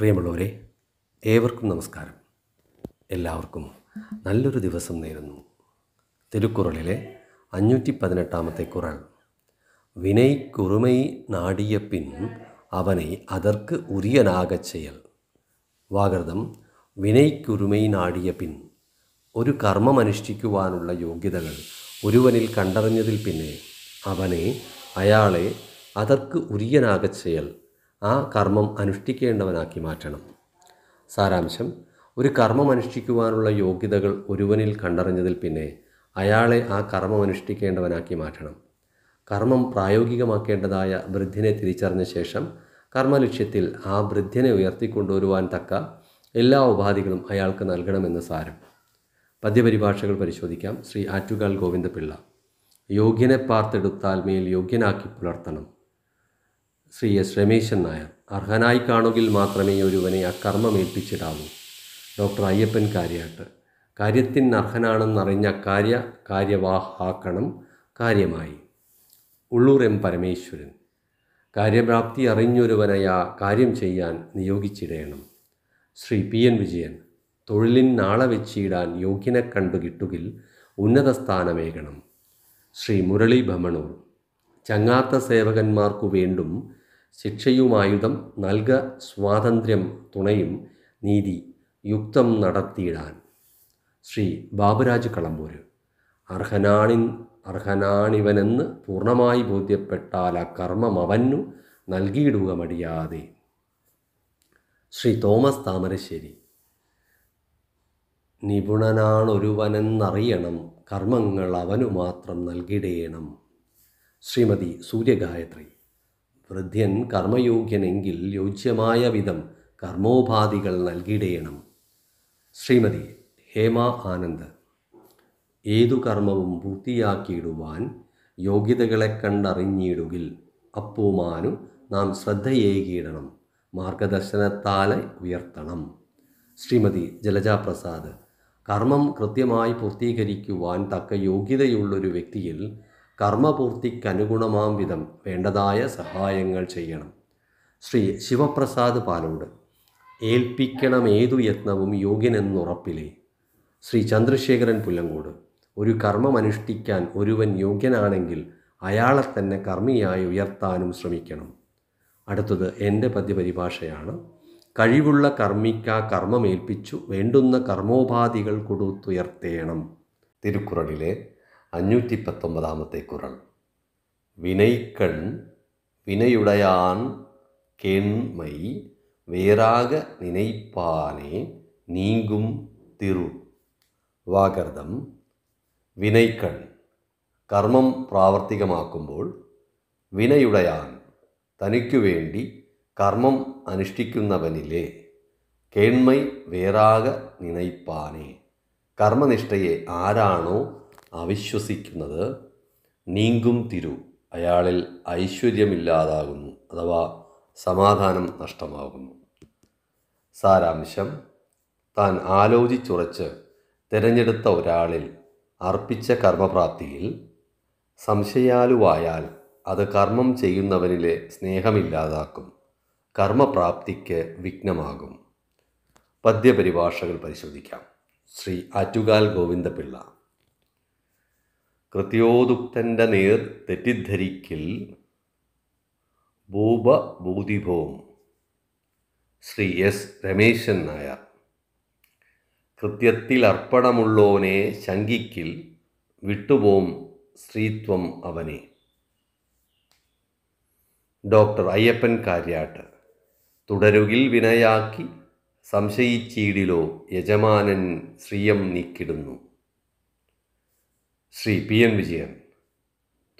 പ്രിയമുള്ളവരെ ഏവർക്കും നമസ്കാരം. എല്ലാവർക്കും നല്ലൊരു ദിവസം നേരുന്നു. തിരുക്കുറളിലെ അഞ്ഞൂറ്റി പതിനെട്ടാമത്തെ കുറൾ. വിനയ് കുറുമൈ നാടിയ പിൻ അവനെ അതർക്ക് ഉരിയനാകെ ചെയ്യൽ. വാഗർതം വിനയ്ക്കുരുമൈ നാടിയ പിൻ. ഒരു കർമ്മം അനുഷ്ഠിക്കുവാനുള്ള യോഗ്യതകൾ ഒരുവനിൽ കണ്ടറിഞ്ഞതിൽ പിന്നെ അവനെ അയാളെ അതർക്ക് ഉരിയനാകെ ചെയ്യൽ ആ കർമ്മം അനുഷ്ഠിക്കേണ്ടവനാക്കി മാറ്റണം. സാരാംശം ഒരു കർമ്മം അനുഷ്ഠിക്കുവാനുള്ള യോഗ്യതകൾ ഒരുവനിൽ കണ്ടറിഞ്ഞതിൽ പിന്നെ അയാളെ ആ കർമ്മം അനുഷ്ഠിക്കേണ്ടവനാക്കി മാറ്റണം. കർമ്മം പ്രായോഗികമാക്കേണ്ടതായ വൃദ്ധിനെ തിരിച്ചറിഞ്ഞ ശേഷം കർമ്മലക്ഷ്യത്തിൽ ആ വൃദ്ധിനെ ഉയർത്തിക്കൊണ്ടുവരുവാൻ തക്ക എല്ലാ ഉപാധികളും അയാൾക്ക് നൽകണമെന്ന് സാരം. പദ്യപരിഭാഷകൾ പരിശോധിക്കാം. ശ്രീ ആറ്റുകാൽ ഗോവിന്ദപിള്ള. യോഗ്യനെ പാർത്തെടുത്താൽ മേൽ യോഗ്യനാക്കി പുലർത്തണം. ശ്രീ എസ് രമേശൻ നായർ. അർഹനായി കാണുകിൽ മാത്രമേ ഒരുവനെ അക്കർമ്മം ഏൽപ്പിച്ചിടാവൂ. ഡോക്ടർ അയ്യപ്പൻ കാര്യാട്ട്. കാര്യത്തിന് അർഹനാണെന്നറിഞ്ഞ കാര്യ കാര്യവാഹാക്കണം കാര്യമായി. ഉള്ളൂർ എം പരമേശ്വരൻ. കാര്യപ്രാപ്തി അറിഞ്ഞൊരുവനയാ കാര്യം ചെയ്യാൻ നിയോഗിച്ചിടയണം ശ്രീ പി എൻ വിജയൻ. തൊഴിലിൻ നാളെ വെച്ചിടാൻ യോഗ്യനെ കണ്ടു കിട്ടുകിൽ ഉന്നത സ്ഥാനമേകണം ശ്രീ മുരളി ഭമണൂർ. ചങ്ങാത്ത സേവകന്മാർക്കു വേണ്ടും ശിക്ഷയുമായുധം നൽക സ്വാതന്ത്ര്യം തുണയും നീതി യുക്തം നടത്തിയിടാൻ. ശ്രീ ബാബുരാജ് കളമ്പൂര് അർഹനാണിൻ അർഹനാണിവനെന്ന് പൂർണമായി ബോധ്യപ്പെട്ടാൽ ആ കർമ്മം അവനു നൽകിയിടുക മടിയാതെ. ശ്രീ തോമസ് താമരശ്ശേരി. നിപുണനാണൊരുവനെന്നറിയണം കർമ്മങ്ങൾ അവനു മാത്രം നൽകിടേണം. ശ്രീമതി സൂര്യഗായത്രി. വൃദ്ധ്യൻ കർമ്മയോഗ്യനെങ്കിൽ യോജ്യമായ വിധം കർമ്മോപാധികൾ നൽകിയിടയണം ശ്രീമതി ഹേമ ആനന്ദ് ഏതു കർമ്മവും പൂർത്തിയാക്കിയിടുവാൻ യോഗ്യതകളെ കണ്ടറിഞ്ഞിടുകിൽ അപ്പൂമാനു നാം ശ്രദ്ധയേകിയിടണം മാർഗദർശനത്താലെ ഉയർത്തണം. ശ്രീമതി ജലജാപ്രസാദ് കർമ്മം കൃത്യമായി പൂർത്തീകരിക്കുവാൻ തക്ക യോഗ്യതയുള്ളൊരു വ്യക്തിയിൽ കർമ്മപൂർത്തിക്കനുഗുണമാം വിധം വേണ്ടതായ സഹായങ്ങൾ ചെയ്യണം. ശ്രീ ശിവപ്രസാദ് പാലോട് ഏൽപ്പിക്കണം ഏതു യത്നവും യോഗ്യനെന്നുറപ്പിലേ. ശ്രീ ചന്ദ്രശേഖരൻ പുല്ലങ്കോട് ഒരു കർമ്മം അനുഷ്ഠിക്കാൻ ഒരുവൻ യോഗ്യനാണെങ്കിൽ അയാളെ തന്നെ കർമ്മിയായി ഉയർത്താനും ശ്രമിക്കണം. അടുത്തത് എന്റെ പദ്യപരിഭാഷയാണ്. കഴിവുള്ള കർമ്മിക്ക കർമ്മമേൽപ്പിച്ചു വേണ്ടുന്ന കർമ്മോപാധികൾ കൊടുത്തുയർത്തേണം. തിരുക്കുറളിലെ അഞ്ഞൂറ്റി പത്തൊമ്പതാമത്തെ കുറൾ വിനയ്ക്കൺ വിനയുടയാൻ കേൺമൈ വേറാക നിനൈപ്പാനെ നീങ്കും തിരു വാകർദം വിനയ്ക്കൺ കർമ്മം പ്രാവർത്തികമാക്കുമ്പോൾ വിനയുടയാൻ തനിക്കു വേണ്ടി കർമ്മം അനുഷ്ഠിക്കുന്നവനിലെ കേൺമൈ വേറാക നിനൈപ്പാനെ കർമ്മനിഷ്ഠയെ ആരാണോ അവിശ്വസിക്കുന്നത് നീങ്കും തിരു. അയാളിൽ ഐശ്വര്യമില്ലാതാകുന്നു അഥവാ സമാധാനം നഷ്ടമാകുന്നു. സാരാംശം. താൻ ആലോചിച്ചുറച്ച് തിരഞ്ഞെടുത്ത ഒരാളിൽ അർപ്പിച്ച കർമ്മപ്രാപ്തിയിൽ സംശയാലുവായാൽ അത് കർമ്മം ചെയ്യുന്നവനിലെ സ്നേഹമില്ലാതാക്കും. കർമ്മപ്രാപ്തിക്ക് വിഘ്നമാകും. പദ്യപരിഭാഷകൾ പരിശോധിക്കാം. ശ്രീ ആറ്റുകാൽ ഗോവിന്ദപിള്ള. കൃത്യോദുക്തന്റെ നേർ തെറ്റിദ്ധരിക്കിൽ ഭൂപഭൂതിഭവം ശ്രീ എസ് രമേശൻ നായർ. കൃത്യത്തിൽ അർപ്പണമുള്ളവനെ ശങ്കിക്കിൽ വിട്ടുപോം സ്ത്രീത്വം അവനെ. ഡോക്ടർ അയ്യപ്പൻ കാര്യാട്ട്. തുടരുകിൽ വിനയാക്കി സംശയിച്ചീടിലോ യജമാനൻ ശ്രീയം നീക്കിടുന്നു. Shri P N Vijayan.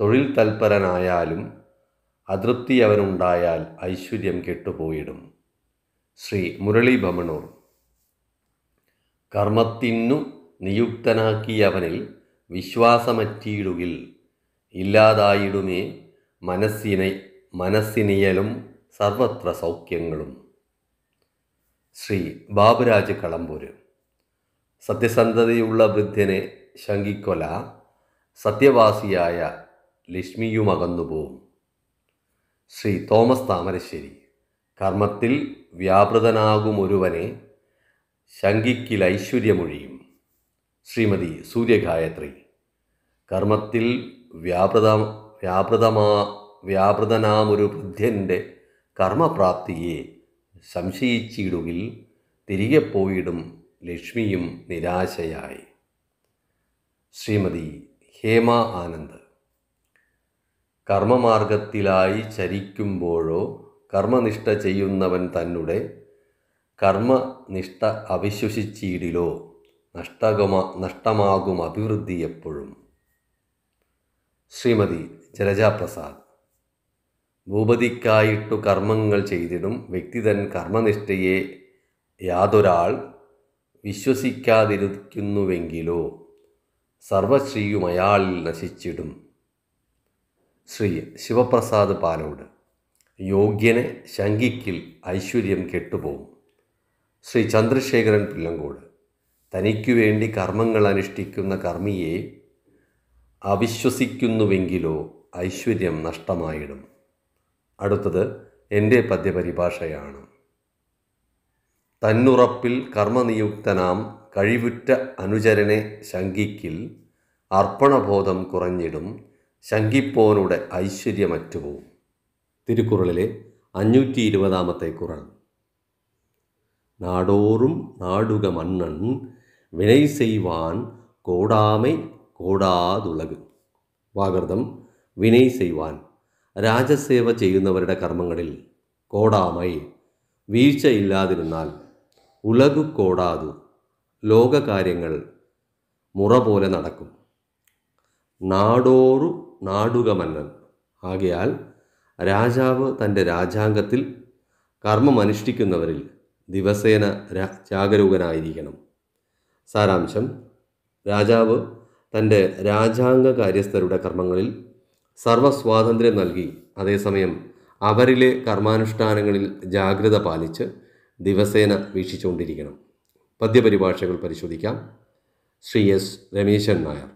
തൊഴിൽ തൽപരനായാലും അതൃപ്തി അവനുണ്ടായാൽ ഐശ്വര്യം കെട്ടുപോയിടും. ശ്രീ മുരളി ഭമണൂർ. കർമ്മത്തിനു നിയുക്തനാക്കിയവനിൽ വിശ്വാസമറ്റിയിടുകിൽ ഇല്ലാതായിടുമേ മനസ്സിനെ മനസ്സിനിയലും സർവത്ര സൗഖ്യങ്ങളും. ശ്രീ ബാബുരാജ് കളമ്പൂര് സത്യസന്ധതയുള്ള വൃദ്ധനെ ശങ്കിക്കൊല സത്യവാസിയായ ലക്ഷ്മിയുമകന്നുപോകും ശ്രീ തോമസ് താമരശ്ശേരി കർമ്മത്തിൽ വ്യാപൃതനാകുമൊരുവനെ ശങ്കിക്കിൽ ഐശ്വര്യമൊഴിയും ശ്രീമതി സൂര്യഗായത്രി കർമ്മത്തിൽ വ്യാപൃത വ്യാപൃതമാ വ്യാപൃതനാമൊരു ബുദ്ധന്റെ കർമ്മപ്രാപ്തിയെ സംശയിച്ചിടുകിൽ തിരികെ പോയിടും ലക്ഷ്മിയും നിരാശയായി. ശ്രീമതി ഹേമ ആനന്ദ്. കർമ്മമാർഗത്തിലായി ചരിക്കുമ്പോഴോ കർമ്മനിഷ്ഠ ചെയ്യുന്നവൻ തന്നെ കർമ്മനിഷ്ഠ അവിശ്വസിച്ചിടിലോ നഷ്ടകമ നഷ്ടമാകും അഭിവൃദ്ധി എപ്പോഴും. ശ്രീമതി ജലജാപ്രസാദ്. ഭൂപതിക്കായിട്ടു കർമ്മങ്ങൾ ചെയ്തിടും വ്യക്തിതൻ കർമ്മനിഷ്ഠയെ യാതൊരാൾ വിശ്വസിക്കാതിരിക്കുന്നുവെങ്കിലോ സർവശ്രീയും അയാളിൽ നശിച്ചിടും. ശ്രീ ശിവപ്രസാദ് പാലോട് യോഗ്യനെ ശങ്കിക്കിൽ ഐശ്വര്യം കെട്ടുപോകും. ശ്രീ ചന്ദ്രശേഖരൻ പിള്ളങ്കോട് തനിക്കു വേണ്ടി കർമ്മങ്ങൾ അനുഷ്ഠിക്കുന്ന കർമ്മിയെ അവിശ്വസിക്കുന്നുവെങ്കിലോ ഐശ്വര്യം നഷ്ടമായിടും. അടുത്തത് എന്റെ പദ്യപരിഭാഷയാണ്. തന്നുറപ്പിൽ കർമ്മനിയുക്തനാം കഴിവുറ്റ അനുചരനെ ശങ്കിക്കിൽ അർപ്പണബോധം കുറഞ്ഞിടും ശങ്കിപ്പോനുടെ ഐശ്വര്യമറ്റുപോവും തിരുക്കുറളിലെ അഞ്ഞൂറ്റി ഇരുപതാമത്തെ കുറൾ നാടോറും നാടുക മണ്ണൻ വിനൈ ചെയ്വാൻ കോടാമൈ കോടാതുളക്. വാകൃതം വിനയ് ചെയ്വാൻ രാജസേവ ചെയ്യുന്നവരുടെ കർമ്മങ്ങളിൽ കോടാമൈ വീഴ്ചയില്ലാതിരുന്നാൽ ഉലകു കോടാതു. ലോകകാര്യങ്ങൾ മുറ പോലെ നടക്കും. നാടോറു നാടുകമന്നൻ ആകയാൽ രാജാവ് തന്റെ രാജാംഗത്തിൽ കർമ്മമനുഷ്ഠിക്കുന്നവരിൽ ദിവസേന ജാഗരൂകനായിരിക്കണം. സാരാംശം രാജാവ് തന്റെ രാജാംഗ കാര്യസ്ഥരുടെ കർമ്മങ്ങളിൽ സർവസ്വാതന്ത്ര്യം നൽകി അതേസമയം അവരിലെ കർമാനുഷ്ഠാനങ്ങളിൽ ജാഗ്രത പാലിച്ച് ദിവസേന വീക്ഷിച്ചുകൊണ്ടിരിക്കണം. പദ്യപരിഭാഷകൾ പരിശോധിക്കാം. ശ്രീ എസ് രമേശൻ നായർ.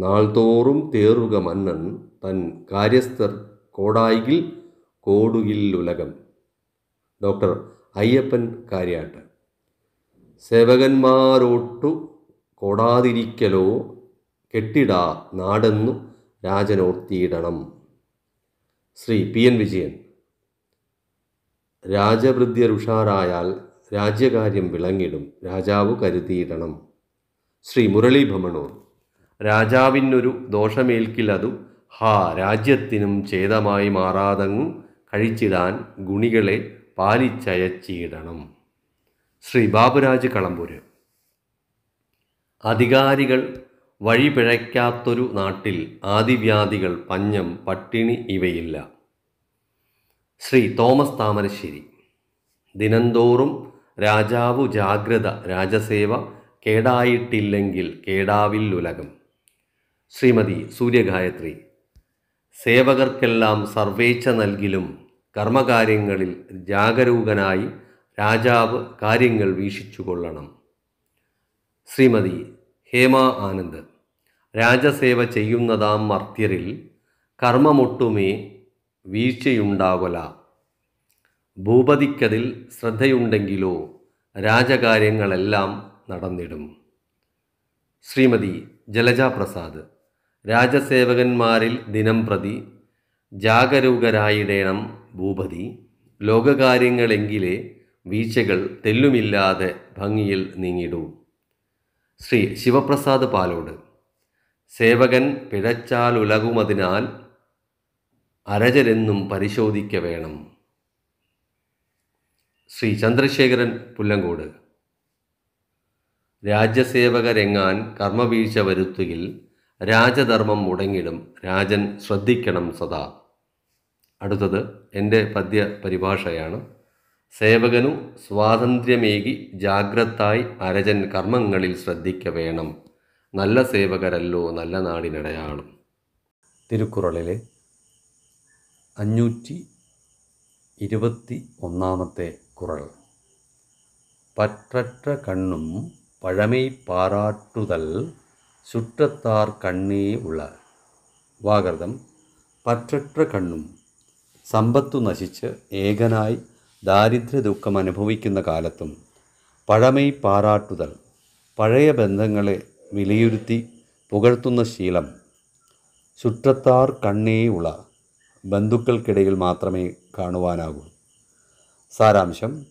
നാൾതോറും തേറുക മന്നൻ തൻ കാര്യസ്ഥർ കോടായികിൽ കോടുകിൽ ഉലകം. ഡോക്ടർ അയ്യപ്പൻ കാര്യാട്ട്. സേവകന്മാരോട്ടു കൊടാതിരിക്കലോ കെട്ടിടാ നാടെന്നു രാജനോർത്തിയിടണം. Shri P N Vijayan. രാജഭൃത്യരുഷാറായാൽ രാജ്യകാര്യം വിളങ്ങിടും രാജാവ് കരുതിയിടണം. ശ്രീ മുരളി ഭമണൂർ രാജാവിനൊരു ദോഷമേൽക്കിലതു ഹാ രാജ്യത്തിനും ഛേദമായി മാറാതങ്ങു കഴിച്ചിടാൻ ഗുണികളെ പാലിച്ചയച്ചിടണം. ശ്രീ ബാബുരാജ് കളമ്പൂര് അധികാരികൾ വഴി പിഴയ്ക്കാത്തൊരു നാട്ടിൽ ആദിവ്യാധികൾ പഞ്ഞം പട്ടിണി ഇവയില്ല. ശ്രീ തോമസ് താമരശ്ശേരി. ദിനംതോറും രാജാവു ജാഗ്രത രാജസേവ കേടായിട്ടില്ലെങ്കിൽ കേടാവിൽ ഉലകം. ശ്രീമതി സൂര്യഗായത്രി സേവകർക്കെല്ലാം സർവേച്ഛ നൽകിലും കർമ്മകാര്യങ്ങളിൽ ജാഗരൂകനായി രാജാവ് കാര്യങ്ങൾ വീക്ഷിച്ചുകൊള്ളണം. ശ്രീമതി ഹേമ ആനന്ദ് രാജസേവ ചെയ്യുന്നതാം മർത്യരിൽ കർമ്മമൊട്ടുമേ വീഴ്ചയുണ്ടാകൊല ഭൂപതിക്കതിൽ ശ്രദ്ധയുണ്ടെങ്കിലോ രാജകാര്യങ്ങളെല്ലാം നടന്നിടും. ശ്രീമതി ജലജാപ്രസാദ് രാജസേവകന്മാരിൽ ദിനം പ്രതി ജാഗരൂകരായിടേണം ഭൂപതി. ലോകകാര്യങ്ങളെങ്കിലേ വീഴ്ചകൾ തെല്ലുമില്ലാതെ ഭംഗിയിൽ നീങ്ങിടൂ. ശ്രീ ശിവപ്രസാദ് പാലോട് സേവകൻ പിഴച്ചാലുലകുമതിനാൽ അരജരെന്നും പരിശോധിക്ക വേണം ശ്രീ ചന്ദ്രശേഖരൻ പുല്ലങ്കോട്. രാജ്യസേവകരെങ്ങാൻ കർമ്മവീഴ്ച വരുത്തുകിൽ രാജധർമ്മം മുടങ്ങിടും രാജൻ ശ്രദ്ധിക്കണം സദാ. അടുത്തത് എന്റെ പദ്യ പരിഭാഷയാണ് സേവകനു സ്വാതന്ത്ര്യമേകി ജാഗ്രതായി അരജൻ കർമ്മങ്ങളിൽ ശ്രദ്ധിക്ക വേണം. നല്ല സേവകരല്ലോ നല്ല നാടിനടയാളും. തിരുക്കുറളിലെ അഞ്ഞൂറ്റി ഇരുപത്തി ഒന്നാമത്തെ குரல். பற்றற்ற കണ്ണും பழமை പാരാട്ടുതൽ சுற்றத்தார் കണ്ണേ உள. വാഗർദം പറ്റൊറ്റ കണ്ണും സമ്പത്തു നശിച്ച് ഏകനായി ദാരിദ്ര്യ ദുഃഖം അനുഭവിക്കുന്ന കാലത്തും പഴമൈ പാരാട്ടുതൽ പഴയ ബന്ധങ്ങളെ വിലയിരുത്തി പുകഴ്ത്തുന്ന ശീലം ചുറ്റത്താർ കണ്ണേ ഉള. ബന്ധുക്കൾക്കിടയിൽ മാത്രമേ കാണുവാനാകൂ. സാരാംശം.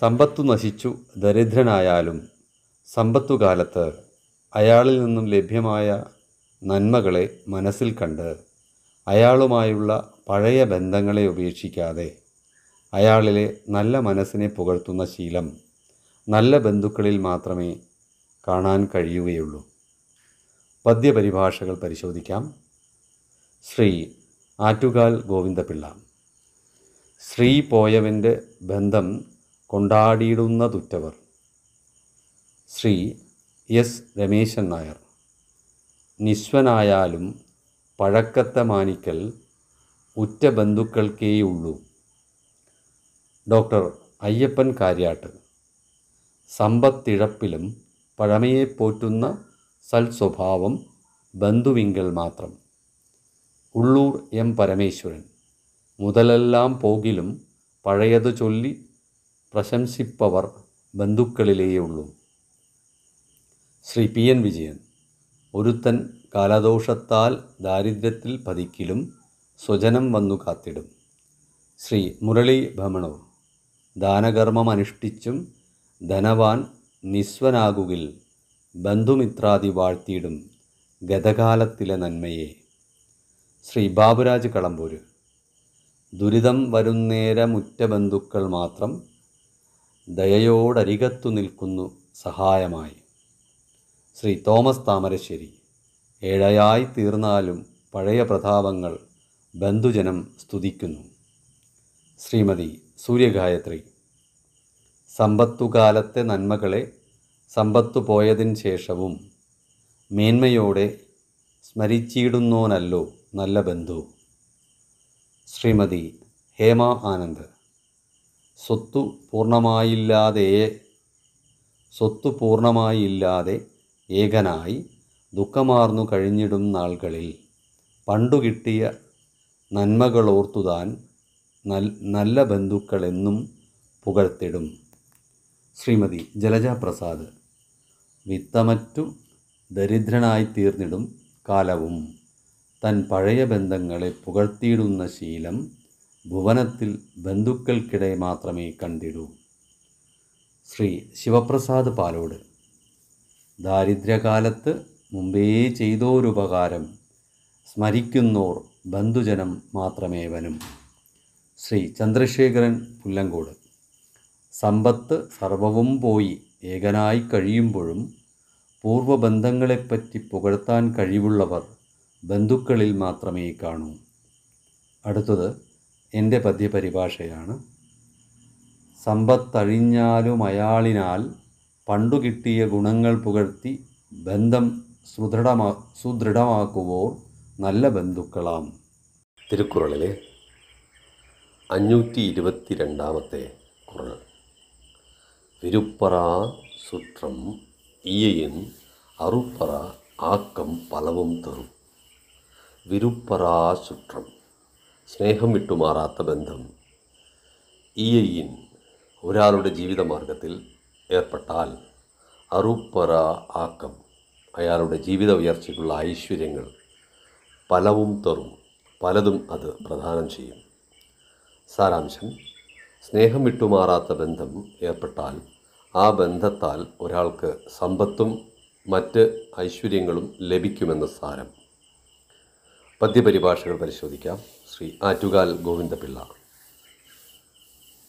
സമ്പത്തു നശിച്ചു ദരിദ്രനായാലും സമ്പത്തുകാലത്ത് അയാളിൽ നിന്നും ലഭ്യമായ നന്മകളെ മനസ്സിൽ കണ്ട് അയാളുമായുള്ള പഴയ ബന്ധങ്ങളെ ഉപേക്ഷിക്കാതെ അയാളിലെ നല്ല മനസ്സിനെ പുകഴ്ത്തുന്ന ശീലം നല്ല ബന്ധുക്കളിൽ മാത്രമേ കാണാൻ കഴിയുകയുള്ളൂ. പദ്യപരിഭാഷകൾ പരിശോധിക്കാം. ശ്രീ ആറ്റുകാൽ ഗോവിന്ദപിള്ള. ശ്രീ പോയവന്റെ ബന്ധം കൊണ്ടാടിയിടുന്നതുറ്റവർ. ശ്രീ എസ്. രമേശൻ നായർ. നിസ്വനായാലും പഴക്കത്തെ മാനിക്കൽ ഉറ്റ ബന്ധുക്കൾക്കേയുള്ളൂ. ഡോക്ടർ അയ്യപ്പൻ കാര്യാട്ട്. സമ്പത്തിഴപ്പിലും പഴമയെ പോറ്റുന്ന സൽസ്വഭാവം ബന്ധുവിങ്കൽ മാത്രം. ഉള്ളൂർ എം. പരമേശ്വരൻ. മുതലെല്ലാം പോകിലും പഴയതു ചൊല്ലി പ്രശംസിപ്പവർ ബന്ധുക്കളിലേയുള്ളൂ. ശ്രീ പി എൻ വിജയൻ ഒരുത്തൻ കാലദോഷത്താൽ ദാരിദ്ര്യത്തിൽ പതിക്കിലും സ്വജനം വന്നു കാത്തിടും. ശ്രീ മുരളി ഭമണൂർ ദാനകർമ്മം അനുഷ്ഠിച്ചും ധനവാൻ നിസ്വനാകുകിൽ ബന്ധുമിത്രാദി വാഴ്ത്തിയിടും ഗതകാലത്തിലെ നന്മയെ. ശ്രീ ബാബുരാജ് കളമ്പൂര് ദുരിതം വരുന്നേരമുറ്റ ബന്ധുക്കൾ മാത്രം ദയയോടരികത്തു നിൽക്കുന്നു സഹായമായി. ശ്രീ തോമസ് താമരശ്ശേരി ഏഴയായി തീർന്നാലും പഴയ പ്രതാപങ്ങൾ ബന്ധുജനം സ്തുതിക്കുന്നു. ശ്രീമതി സൂര്യഗായത്രി സമ്പത്തുകാലത്തെ നന്മകളെ സമ്പത്തു പോയതിന് ശേഷവും മേന്മയോടെ സ്മരിച്ചിടുന്നോനല്ലോ നല്ല ബന്ധു. ശ്രീമതി ഹേമ ആനന്ദ്. സ്വത്തു പൂർണമായില്ലാതെ സ്വത്തു പൂർണമായില്ലാതെ ഏകനായി ദുഃഖമാർന്നു കഴിഞ്ഞിടും നാളുകളിൽ പണ്ടു കിട്ടിയ നന്മകളോർത്തുതാൻ നൽ നല്ല ബന്ധുക്കളെന്നും പുകഴ്ത്തിടും. ശ്രീമതി ജലജ പ്രസാദ് വിത്തമറ്റു ദരിദ്രനായി തീർന്നിടും കാലവും. തൻ പഴയ ബന്ധങ്ങളെ പുകഴ്ത്തിയിടുന്ന ശീലം ഭുവനത്തിൽ ബന്ധുക്കൾക്കിടെ മാത്രമേ കണ്ടിടൂ. ശ്രീ ശിവപ്രസാദ് പാലോട്. ദാരിദ്ര്യകാലത്ത് മുമ്പേ ചെയ്തോരുപകാരം സ്മരിക്കുന്നോർ ബന്ധുജനം മാത്രമേ വനും ശ്രീ ചന്ദ്രശേഖരൻ പുല്ലങ്കോട്. സമ്പത്ത് സർവവും പോയി ഏകനായി കഴിയുമ്പോഴും പൂർവബന്ധങ്ങളെപ്പറ്റി പുകഴ്ത്താൻ കഴിവുള്ളവർ ബന്ധുക്കളിൽ മാത്രമേ കാണൂ. അടുത്തത് എന്റെ പദ്യപരിഭാഷയാണ്. സമ്പത്തഴിഞ്ഞാലും അയാളിനാൽ പണ്ടു കിട്ടിയ ഗുണങ്ങൾ പുകഴ്ത്തി ബന്ധം സുദൃഢമാ സുദൃഢമാക്കുവോ നല്ല ബന്ധുക്കളാം. തിരുക്കുറളിലെ അഞ്ഞൂറ്റി ഇരുപത്തി രണ്ടാമത്തെ കുറൾ. വിരുപ്പറ സുത്രം ഈയൻ അറുപ്പറ ആക്കം പലവും തെറും. വിരുപ്പറാസുട്രം സ്നേഹം വിട്ടുമാറാത്ത ബന്ധം. ഈയയിൻ ഒരാളുടെ ജീവിതമാർഗത്തിൽ ഏർപ്പെട്ടാൽ അറുപ്പറ ആക്കം. അയാളുടെ ജീവിത ഉയർച്ചയ്ക്കുള്ള ഐശ്വര്യങ്ങൾ പലവും തെറും പലതും അത് പ്രധാനം ചെയ്യും. സാരാംശം സ്നേഹം വിട്ടുമാറാത്ത ബന്ധം ഏർപ്പെട്ടാൽ ആ ബന്ധത്താൽ ഒരാൾക്ക് സമ്പത്തും മറ്റ് ഐശ്വര്യങ്ങളും ലഭിക്കുമെന്ന സാരം. പദ്യപരിഭാഷകൾ പരിശോധിക്കാം. ശ്രീ ആറ്റുകാൽ ഗോവിന്ദപിള്ള.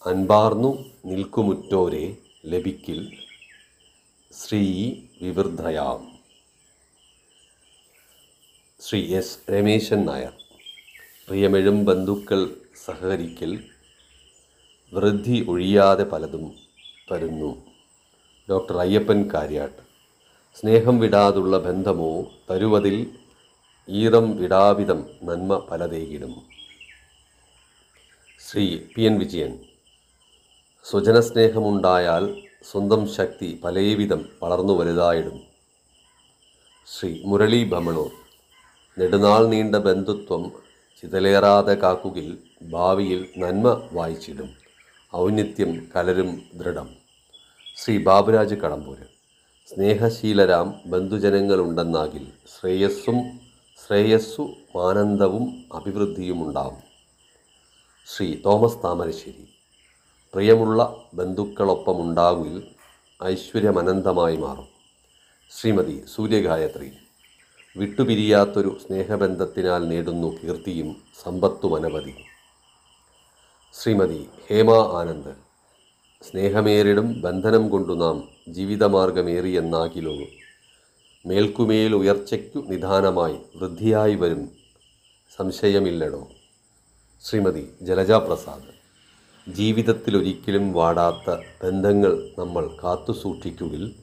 അൻപാർന്നു നിൽക്കുമുറ്റോരെ ലഭിക്കിൽ ശ്രീ വിവൃദ്ധയാം. ശ്രീ എസ് രമേശൻ നായർ. പ്രിയമെഴും ബന്ധുക്കൾ സഹകരിക്കൽ വൃദ്ധി ഒഴിയാതെ പലതും തരുന്നു. ഡോക്ടർ അയ്യപ്പൻ കാര്യാട്ട്. സ്നേഹം വിടാതുള്ള ബന്ധമോ തരുവതിൽ ഈറം വിടാവിധം നന്മ പലതേകിടും. ശ്രീ പി എൻ വിജയൻ സ്വജനസ്നേഹമുണ്ടായാൽ സ്വന്തം ശക്തി പലവിധം വളർന്നു വലുതായിടും. ശ്രീ മുരളി ഭമണൂർ നെടുനാൾ നീണ്ട ബന്ധുത്വം ചിതലേറാതെ കാക്കുകിൽ ഭാവിയിൽ നന്മ വായിച്ചിടും. ഔന്നിത്യം കലരും ദൃഢം. ശ്രീ ബാബുരാജ് കടമ്പൂര് സ്നേഹശീലരാം ബന്ധുജനങ്ങളുണ്ടെന്നാകിൽ ശ്രേയസ്സും ശ്രേയസ്സു ആനന്ദവും അഭിവൃദ്ധിയും ഉണ്ടാവും. ശ്രീ തോമസ് താമരശ്ശേരി. പ്രിയമുള്ള ബന്ധുക്കളൊപ്പമുണ്ടാകുകിൽ ഐശ്വര്യമനന്തമായി മാറും. ശ്രീമതി സൂര്യഗായത്രി. വിട്ടുപിരിയാത്തൊരു സ്നേഹബന്ധത്തിനാൽ നേടുന്നു കീർത്തിയും സമ്പത്തും അനവധി. ശ്രീമതി ഹേമ ആനന്ദ്. സ്നേഹമേറിടും ബന്ധനം കൊണ്ടു നാം ജീവിതമാർഗമേറിയെന്നാകിലോ മേൽക്കുമേൽ ഉയർച്ചയ്ക്കു നിദാനമായി വൃദ്ധിയായി വരും. സംശയമില്ലടോ. ശ്രീമതി ജലജ പ്രസാദ് ജീവിതത്തിലൊരിക്കലും വാടാത്ത ബന്ധങ്ങൾ നമ്മൾ കാത്തുസൂക്ഷിക്കുകിൽ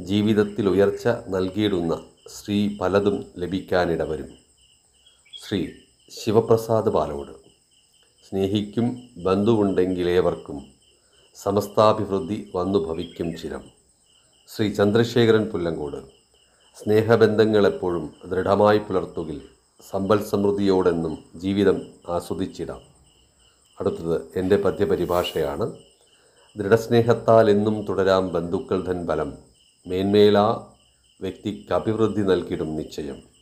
ജീവിതത്തിൽ ഉയർച്ച നൽകിയിടുന്ന ശ്രീ പലതും ലഭിക്കാനിടവരും. ശ്രീ ശിവപ്രസാദ് ബാലോട് സ്നേഹിക്കും ബന്ധുവുണ്ടെങ്കിലേവർക്കും സമസ്താഭിവൃദ്ധി വന്നു ഭവിക്കും ചിരം. ശ്രീ ചന്ദ്രശേഖരൻ പുല്ലങ്കോട് സ്നേഹബന്ധങ്ങളെപ്പോഴും ദൃഢമായി പുലർത്തുകിൽ സമ്പൽ സമൃദ്ധിയോടെന്നും ജീവിതം ആസ്വദിച്ചിടാം. അടുത്തത് എന്റെ പദ്യപരിഭാഷയാണ്. ദൃഢസ്നേഹത്താൽ എന്നും തുടരാം ബന്ധുക്കൾ ധൻ ബലം. മേന്മേലാ വ്യക്തിക്ക് അഭിവൃദ്ധി നൽകിയിടും നിശ്ചയം.